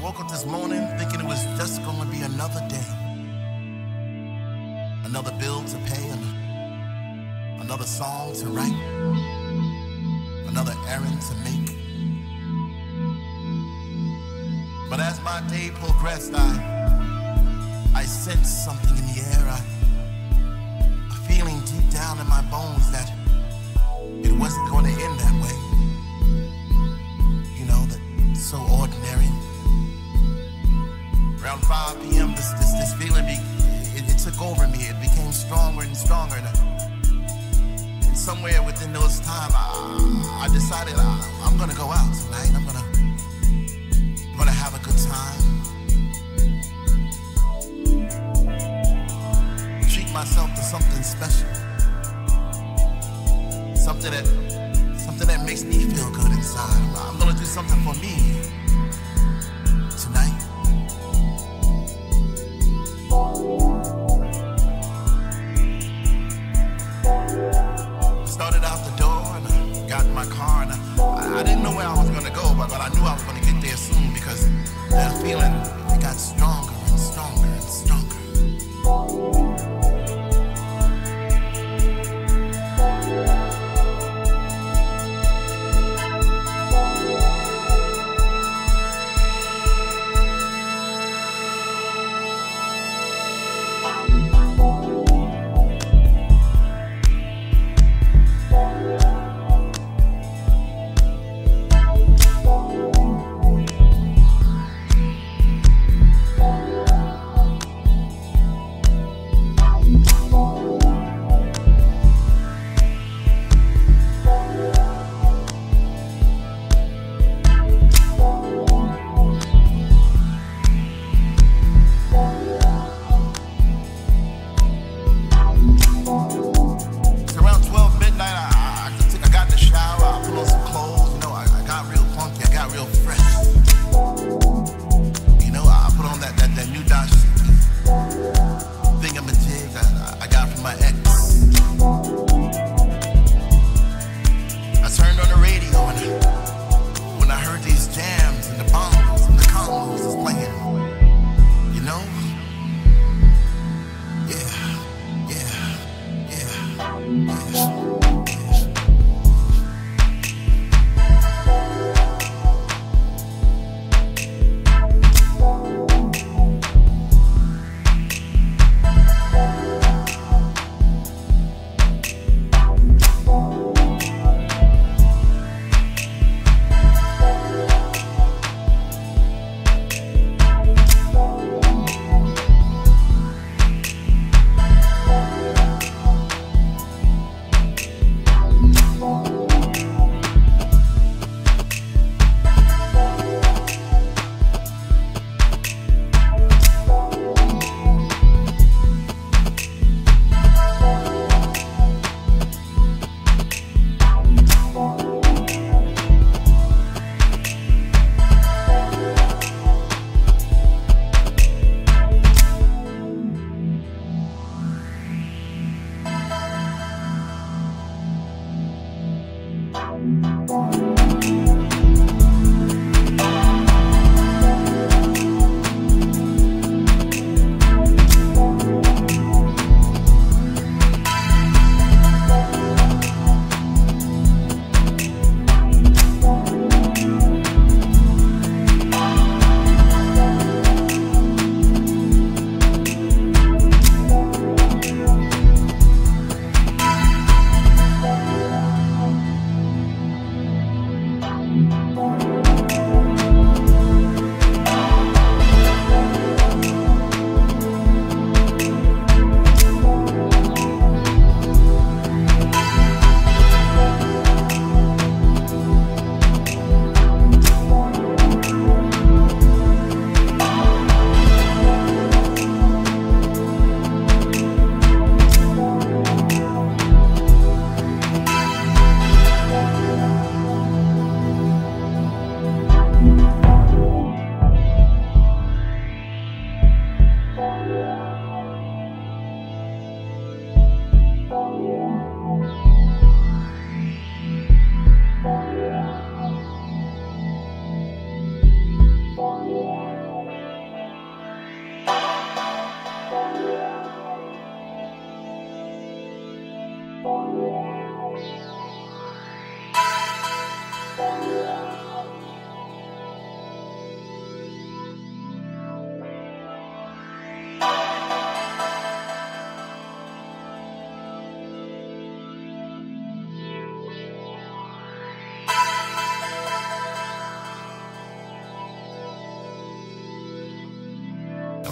I woke up this morning thinking it was just gonna be another day. Another bill to pay and another song to write. Another errand to make. But as my day progressed, I I sensed something in the air. I, a feeling deep down in my bones that tonight. I'm gonna I'm gonna have a good time. Treat myself to something special. Something that something that makes me feel good inside. I'm gonna do something for me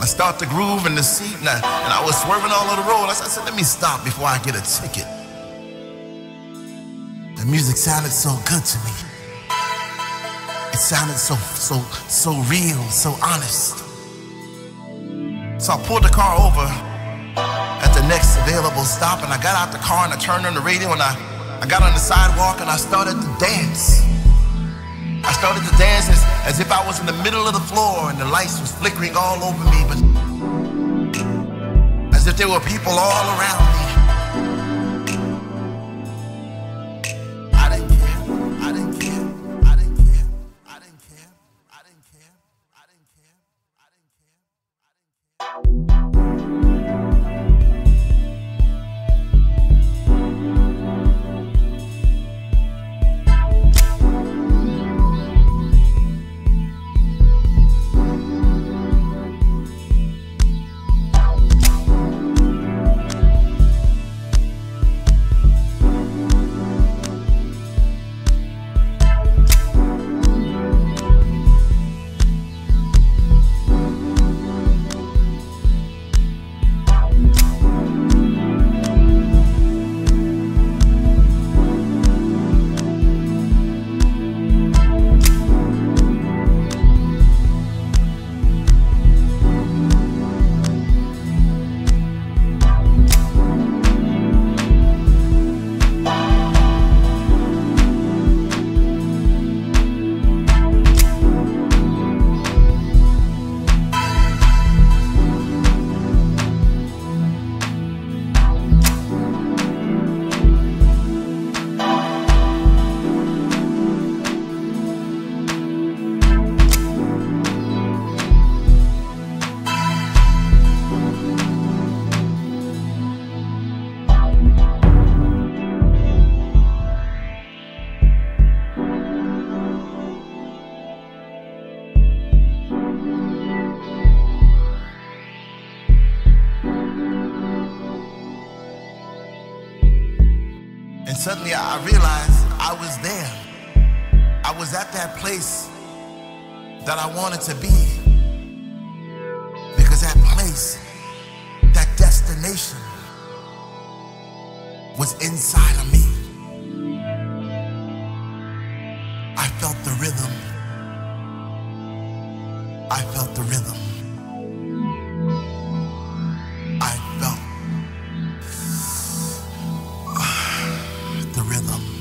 start to groove in the seat, and I, and I was swerving all over the road. I said, I said, let me stop before I get a ticket. The music sounded so good to me. It sounded so, so, so real, so honest. So I pulled the car over at the next available stop, and I got out the car and I turned on the radio, and I, I got on the sidewalk and I started to dance. I started to dance as, as if I was in the middle of the floor and the lights was flickering all over me, but as if there were people all around me. I didn't suddenly I realized I was there. I was at that place that I wanted to be. Because that place, that destination, was inside of me. I felt the rhythm. rhythm.